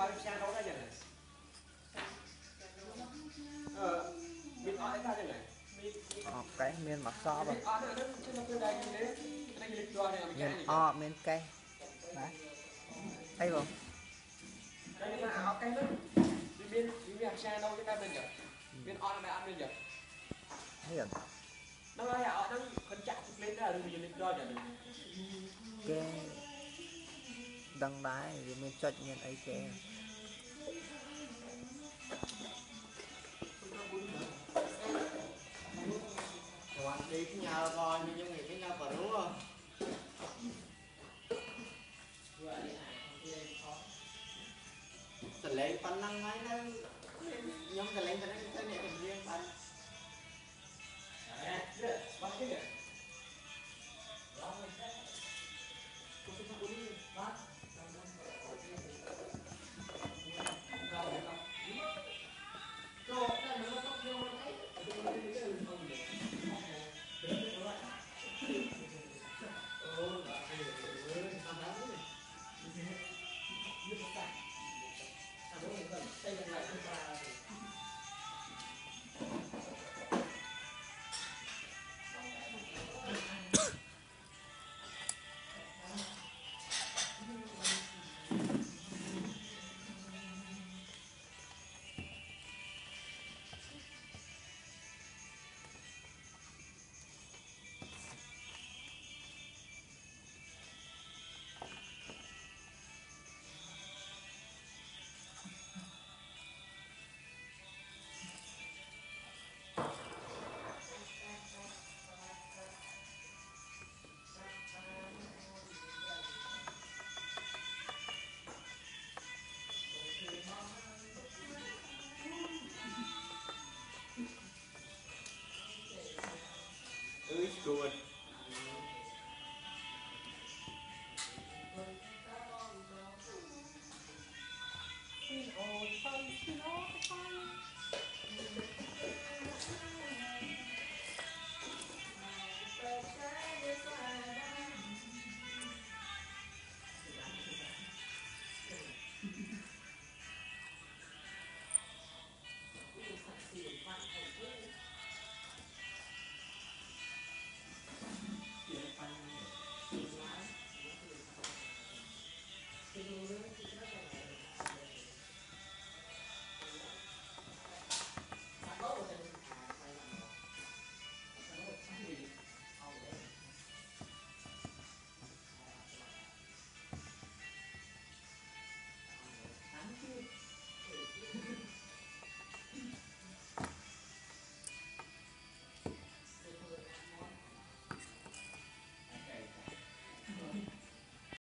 បើផ្សាយរត់អីចឹងអឺមានអត់អីថាចឹងហ៎មានអត់កេះមានមកសបមានអត់ហ្នឹងគឺនៅពេលដែលនិយាយនេះនិយាយទៅហ្នឹងមានអបមានកេះណាអីបងតែនេះថាអត់កែហ្នឹងវាមានវាមានផ្សាយដល់ចឹងដែរមែនចឹងមានអត់ដែរអត់មានចឹងនេះហ្នឹងហើយអត់ហ្នឹងខិនចាក់លេងដែរឬវាលេងដល់ចឹងគេ ដឹងដែរវាមានចុចមានអីគេ គាត់ទីផ្ញើបងខ្ញុំនិយាយថាបរុះសលេងប៉ុណ្ណឹងហើយនៅខ្ញុំសលេងប៉ុណ្ណឹង